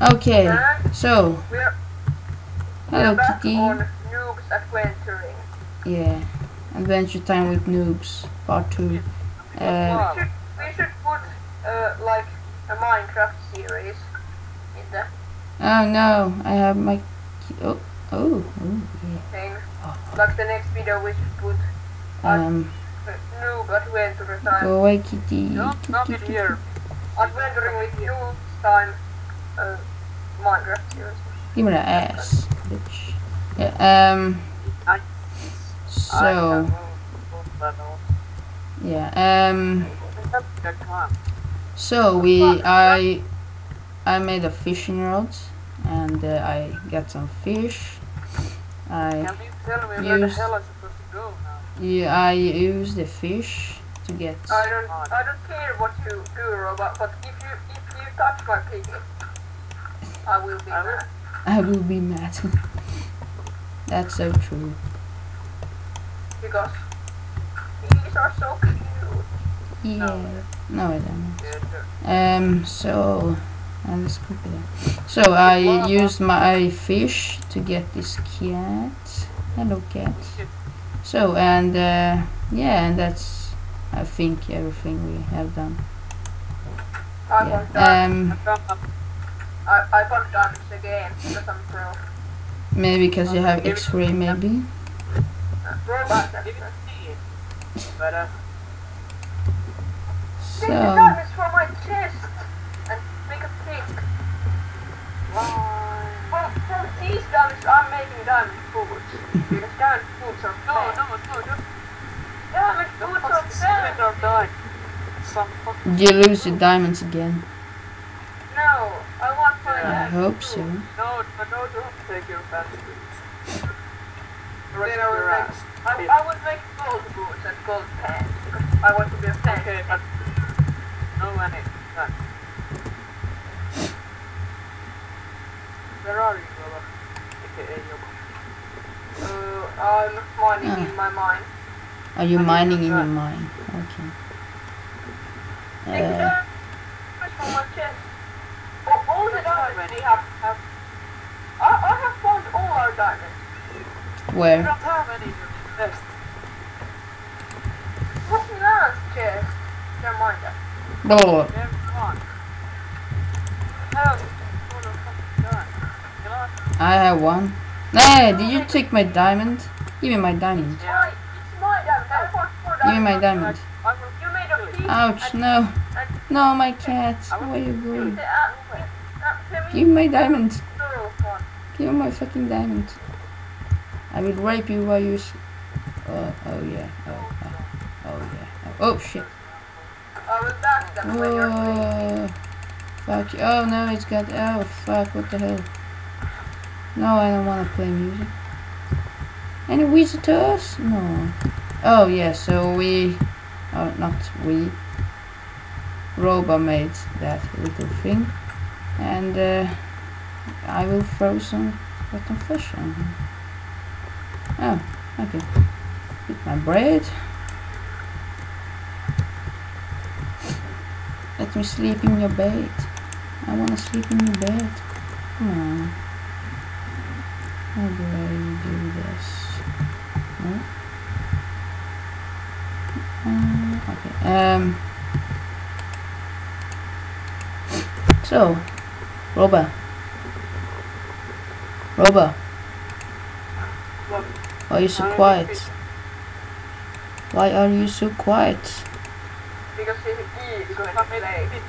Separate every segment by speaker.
Speaker 1: Okay,
Speaker 2: And
Speaker 1: so
Speaker 2: we're,
Speaker 1: hello
Speaker 2: we're back
Speaker 1: Kitty.
Speaker 2: on Noob's Adventuring.
Speaker 1: Yeah, Adventure Time with Noobs, Part 2. Uh,
Speaker 2: we, should, we should put uh, like a Minecraft series in the
Speaker 1: oh no, I have my. Oh, oh, oh,
Speaker 2: thing.
Speaker 1: yeah.
Speaker 2: Like the next video we should put
Speaker 1: Um,
Speaker 2: Noob Adventure Time.
Speaker 1: go away, Kitty.
Speaker 3: Don't come in here.
Speaker 2: Adventuring with Noob Time uh, Minecraft series.
Speaker 1: Give me the ass, bitch. Yeah, um,
Speaker 3: I-
Speaker 1: so, yeah, um, so we, I, I made a fishing rod, and uh, I got some fish. I,
Speaker 3: Can you tell me where the
Speaker 1: Use-
Speaker 3: hell I'm supposed to go now?
Speaker 1: yeah, I used the fish to get.
Speaker 2: I don't, I don't care what you do, Robot, but if you if you touch my pig, I will be
Speaker 3: I will.
Speaker 2: mad.
Speaker 1: I will be mad. That's so true.
Speaker 2: Because pigs are so cute.
Speaker 1: Yeah. No, I don't.
Speaker 3: Yeah, sure.
Speaker 1: Um. So, uh, let's copy that. So I used my fish to get this cat. Hello, cat. So and uh, yeah, and that's I think everything we have done. Yeah. Um.
Speaker 3: Come.
Speaker 2: I, I want diamonds again because I'm pro.
Speaker 1: Maybe because you have X-ray. Maybe.
Speaker 2: Uh, robot. That's
Speaker 3: Give it
Speaker 2: right.
Speaker 3: to me. But uh,
Speaker 2: Take the
Speaker 1: So
Speaker 2: diamonds from my chest and make a pick.
Speaker 3: why?
Speaker 2: From, from these diamonds, I'm making diamond boots. because diamond boots are
Speaker 3: No,
Speaker 2: bad.
Speaker 3: no, no, don't
Speaker 2: Diamond boots are
Speaker 3: fucking
Speaker 2: bad.
Speaker 3: Some
Speaker 1: you lose your diamonds again.
Speaker 2: No, I want my
Speaker 3: Yeah.
Speaker 1: I
Speaker 2: diamond
Speaker 1: hope so.
Speaker 3: No, no, no, don't take your fancy boots. The
Speaker 2: Then I will
Speaker 3: your
Speaker 2: make,
Speaker 3: ass.
Speaker 2: I, I would make gold boots and gold pants because I want to be a fan.
Speaker 3: Okay, but no money. None. Where are you, Lola? AKA Yobo.
Speaker 2: Uh, I'm mining in my mind.
Speaker 1: Are you
Speaker 3: I
Speaker 1: mining in your
Speaker 3: that.
Speaker 1: mind? Okay. Uh,
Speaker 2: diamonds from my chest. Oh, all
Speaker 3: have
Speaker 2: we have, have I, I have found all our diamonds.
Speaker 1: Where?
Speaker 3: don't have any chest.
Speaker 2: What's last chest? Never mind that.
Speaker 1: Oh,
Speaker 3: Never mind. Hell, what the fuck is that? You know?
Speaker 1: I have one. Hey, did you take my diamond? Give me my diamond.
Speaker 2: It's my, it's my diamond. I found four
Speaker 1: Give me my diamond.
Speaker 3: I will
Speaker 2: You made a peak.
Speaker 1: Ouch, no. No, my cat. Where you going? Give me my diamond. Give me my fucking diamond. I will rape you while you. S- oh, oh yeah. Oh, oh, oh yeah. Oh, oh shit.
Speaker 2: I will back them
Speaker 1: Whoa. Fuck. you. Oh no, it's got. Oh fuck. What the hell? No, I don't want to play music. Any visitors? No. Oh yeah. So we. Oh, not we. Roba made that little thing, and uh, I will throw some rotten fish on him. Oh, okay. Eat my bread. Let me sleep in your bed. I wanna sleep in your bed. Come on. How do I do this? Uh, okay. Um. So, Roba. Roba.
Speaker 3: What?
Speaker 1: Why are you so quiet? Why are you so quiet?
Speaker 2: because he eats
Speaker 3: I
Speaker 2: he
Speaker 3: made
Speaker 2: plays.
Speaker 3: a bit.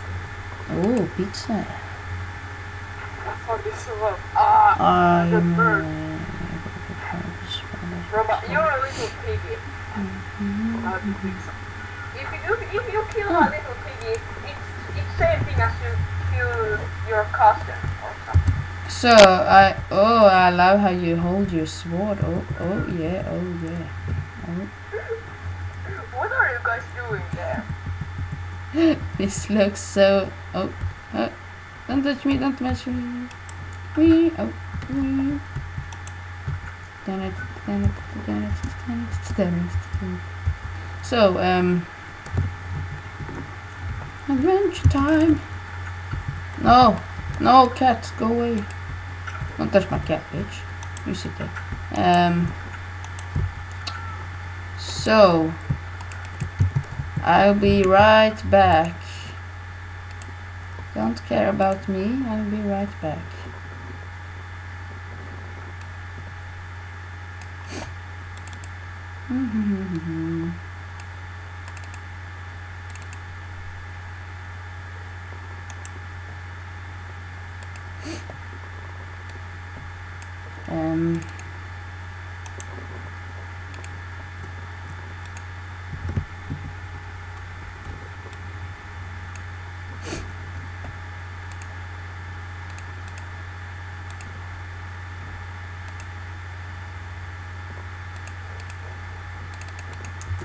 Speaker 1: Oh, pizza.
Speaker 3: Fuck this so well.
Speaker 1: I'm.
Speaker 3: the bird.
Speaker 2: Robot, you're a little piggy.
Speaker 3: I fix some.
Speaker 2: If you if, if you kill a little piggy, it's it's same thing as you kill your cousin or something.
Speaker 1: So I oh I love how you hold your sword. Oh oh yeah oh yeah. Oh.
Speaker 2: What are you guys doing there?
Speaker 1: This looks so oh uh, don't touch me don't touch me. Wee oh wee. Damn it damn it damn it damn it damn it. Damn it. So um adventure time. No No, cat, go away. Don't touch my cat, bitch. You sit there. Um. So, I'll be right back. Don't care about me. I'll be right back. um.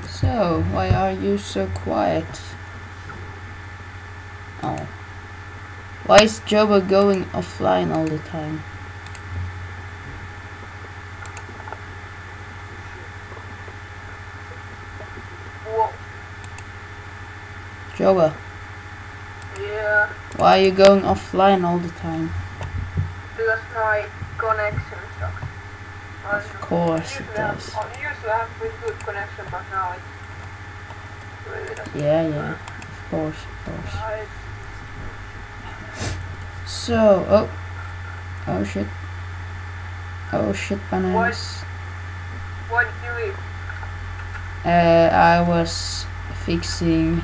Speaker 1: So, why are you so quiet? Oh. Why is Joba going offline all the time?
Speaker 2: Whoa.
Speaker 1: Joba,
Speaker 2: Yeah,
Speaker 1: why are you going offline all the time?
Speaker 2: because my connection sucks.
Speaker 1: Of course it
Speaker 2: have-
Speaker 1: does.
Speaker 2: I usually have pretty good connection, but now it really doesn't.
Speaker 1: Yeah, yeah, of course, of course.
Speaker 2: I,
Speaker 1: So, oh, oh shit, oh shit, bananas.
Speaker 2: what did you eat?
Speaker 1: Uh, I was fixing,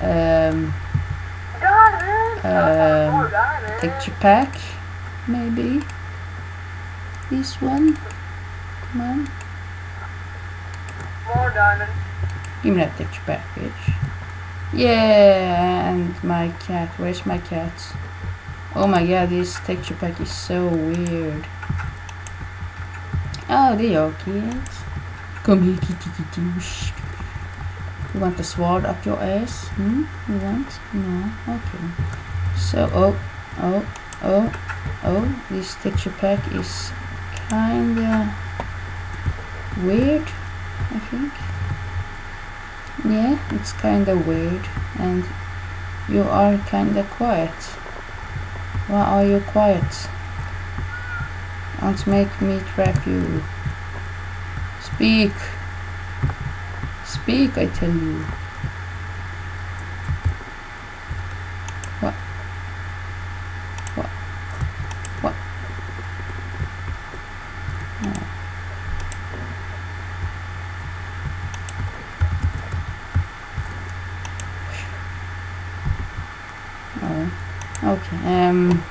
Speaker 1: um! Um, texture pack, maybe. This one. Come on,
Speaker 2: More diamond.
Speaker 1: give me that texture pack, bitch. Yeah, and my cat. Where's my cat? Oh my god, this texture pack is so weird. Oh, there you are, kids. Come here, kitty kitty. You want the sword up your ass? Hmm? You want? No? Okay. So, oh, oh, oh, oh, this texture pack is kinda weird, I think. Yeah, it's kinda weird, and you are kinda quiet. Why are you quiet? Don't make me trap you. Speak. Speak, I tell you. What? What? What? Oh. Oh. Okay. Um.